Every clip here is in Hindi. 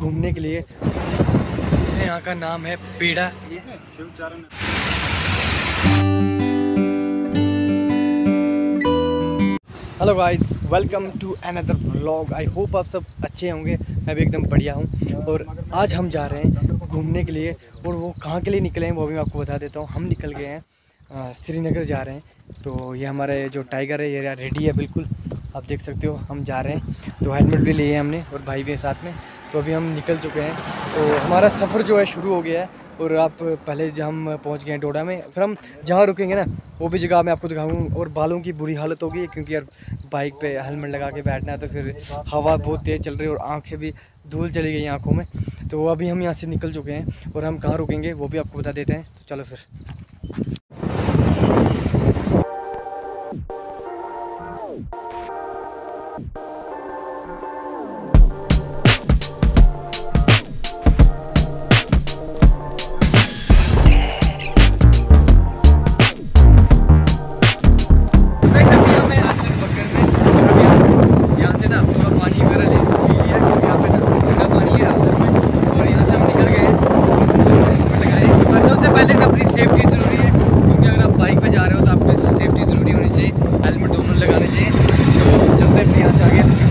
घूमने के लिए। यहाँ का नाम है पीड़ा। Hello guys welcome to another vlog I hope आप सब अच्छे होंगे। मैं भी एकदम बढ़िया हूँ। और आज हम जा रहे हैं घूमने के लिए। और वो कहाँ के लिए निकले हैं वो भी मैं आपको बता देता हूँ। हम निकल गए हैं श्रीनगर जा रहे हैं। तो ये हमारे जो टाइगर है, ये रेडी है बिल्कुल। आप देख सकते हो, हम जा रहे हैं। तो हेलमेट भी लिए हमने और भाई भी साथ में। तो अभी हम निकल चुके हैं। तो हमारा सफ़र जो है, शुरू हो गया है और आप पहले जब हम पहुँच गए हैं डोडा में, फिर हम जहाँ रुकेंगे ना, वो भी जगह मैं आपको दिखाऊँगा और बालों की बुरी हालत होगी क्योंकि यार बाइक पे हेलमेट लगा के बैठना है तो फिर हवा बहुत तेज़ चल रही है और आँखें भी धूल चली गई आँखों में। तो अभी हम यहाँ से निकल चुके हैं और हम कहाँ रुकेंगे, वो भी आपको बता देते हैं। तो चलो फिर। हेलमेट दोनों लगाने चाहिए तो चलते हैं यहाँ से आगे।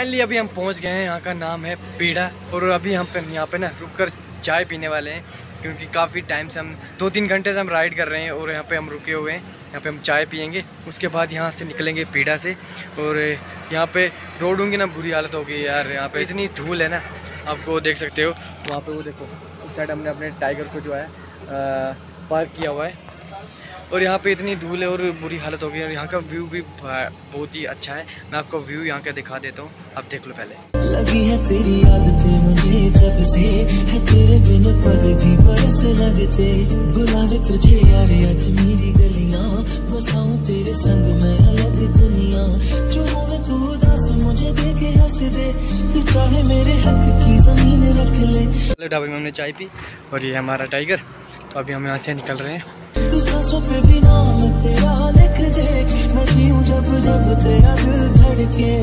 फाइनली अभी हम पहुँच गए हैं, यहाँ का नाम है पीड़ा। और अभी हम पे यहाँ पे ना रुक कर चाय पीने वाले हैं, क्योंकि काफ़ी टाइम से हम दो तीन घंटे से हम राइड कर रहे हैं और यहाँ पे हम रुके हुए हैं। यहाँ पे हम चाय पियेंगे, उसके बाद यहाँ से निकलेंगे पीड़ा से। और यहाँ पे रोड होंगी ना, बुरी हालत होगी यार। यहाँ पे इतनी धूल है ना आपको देख सकते हो। वहाँ पे वो देखो, उस साइड हमने अपने टाइगर को जो है पार्क किया हुआ है। और यहाँ पे इतनी धूल है और बुरी हालत हो गई और यहाँ का व्यू भी बहुत ही अच्छा है। मैं आपको व्यू यहाँ का दिखा देता हूँ। आप देख लो पहले। लगी है तेरी आदतें मुझे जब से। है तेरे बिन पल भी बरस लगते। बुलावे तुझे यार आज मेरी गलियाँ। बसाऊं तेरे संग मैं अलग दुनिया। जो होवे तू उदास मुझे देखे हंस दे। तू चाहे मेरे हक की ज़मीन रख ले। ढाबे में हमने चाय पी और ये हमारा टाइगर तो अभी हम यहाँ से निकल रहे हैं। तू सांसों पे भी नाम तेरा लिख दे। मैं जीऊं जब जब तेरा दिल धड़के।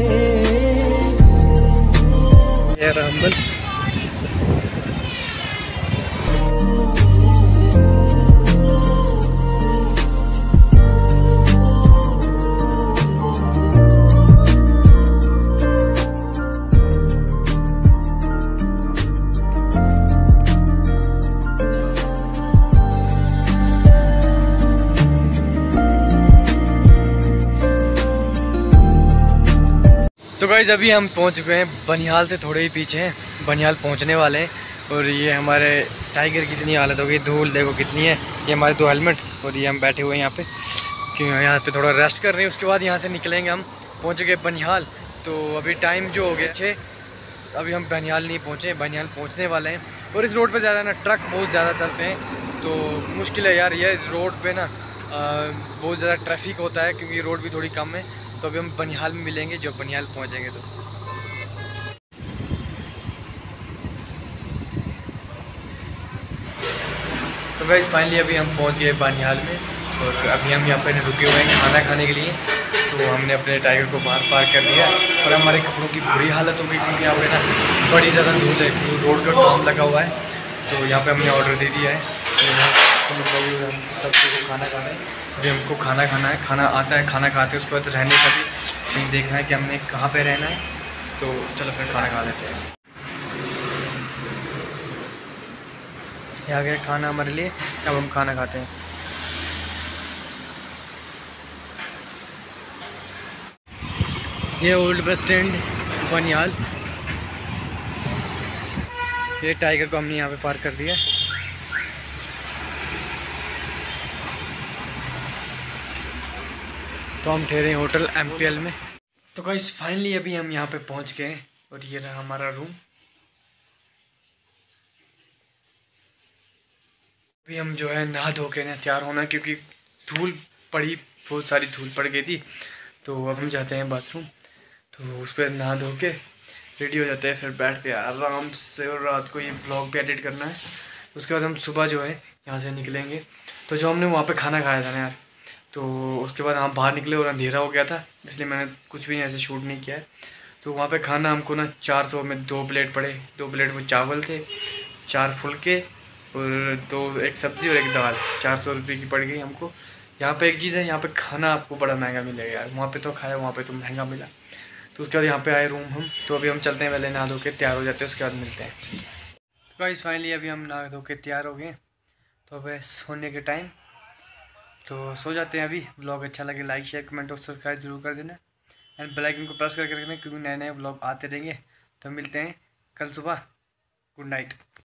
गाइज़ अभी हम पहुँच चुके हैं बनिहाल से थोड़े ही पीछे हैं। बनिहाल पहुँचने वाले हैं और ये हमारे टाइगर की इतनी हालत हो गई, धूल देखो कितनी है। ये हमारे दो हेलमेट और ये हम बैठे हुए हैं यहाँ पे। क्यों, यहाँ पे थोड़ा रेस्ट कर रहे हैं, उसके बाद यहाँ से निकलेंगे हम। पहुँच गए बनिहाल। तो अभी टाइम जो हो गया छः, अभी हम बनिहाल नहीं पहुँचे, बनिहाल पहुँचने वाले हैं। और इस रोड पर ज़्यादा ना ट्रक बहुत ज़्यादा चलते हैं। तो मुश्किल है यार, ये रोड पर ना बहुत ज़्यादा ट्रैफ़िक होता है, क्योंकि रोड भी थोड़ी कम है। तो अभी हम बनिहाल में मिलेंगे, जब बनिहाल पहुँचेंगे तो। तो भाई फाइनली अभी हम पहुँच गए बनिहाल में, और अभी हम यहाँ पर रुके हुए हैं खाना खाने के लिए। तो हमने अपने टाइगर को बाहर पार कर दिया। और हमारे कपड़ों की बुरी हालत हो गई क्योंकि यहाँ पे ना बड़ी ज़्यादा धूल है रोड का काम लगा हुआ है। तो यहाँ पे हमने ऑर्डर दे दिया है। तो हम सबको खाना खाना है। अभी हमको खाना खाना है, खाना आता है, खाना खाते हैं, उसके बाद रहने का भी देखना है कि हमने कहाँ पे रहना है। तो चलो फिर खाना खा लेते हैं। आ गया खाना हमारे लिए, अब हम खाना खाते हैं। ये ओल्ड बस स्टैंड, बनियाल। ये टाइगर को हमने यहाँ पे पार्क कर दिया तो हम ठहरे हैं होटल एम में। तो गाइस फाइनली अभी हम यहाँ पे पहुँच गए और ये रहा हमारा रूम अभी हम जो है नहा धो के ना तैयार होना क्योंकि धूल पड़ी, बहुत सारी धूल पड़ गई थी। तो अब हम जाते हैं बाथरूम तो उस पर नहा धो के रेडी हो जाते हैं, फिर बैठ के आराम से और रात को ये ब्लॉग भी एडिट करना है। उसके बाद हम सुबह जो है यहाँ से निकलेंगे। तो जो हमने वहाँ पे खाना खाया था ना यार तो उसके बाद हम बाहर निकले और अंधेरा हो गया था, इसलिए मैंने कुछ भी ऐसे शूट नहीं किया है। तो वहाँ पे खाना हमको ना चार सौ में दो प्लेट पड़े, दो प्लेट वो चावल थे, चार फुलके और दो एक सब्ज़ी और एक दाल, चार सौ रुपये की पड़ गई हमको। यहाँ पे एक चीज़ है, यहाँ पे खाना आपको बड़ा महँगा मिलेगा यार, वहाँ पे तो खाया, वहाँ पे तो महँगा मिला। तो उसके बाद यहाँ पे आए रूम हम तो अभी हम चलते हैं, पहले नहा धो के तैयार हो जाते हैं, उसके बाद मिलते हैं। तो गाइस फाइनली अभी हम नहा धो के तैयार हो गए तो अब सोने के टाइम तो सो जाते हैं अभी। ब्लॉग अच्छा लगे लाइक शेयर कमेंट और सब्सक्राइब ज़रूर कर देना। एंड बेलाइकन को प्रेस करके रखना, क्योंकि नए नए ब्लॉग आते रहेंगे। तो मिलते हैं कल सुबह। Good night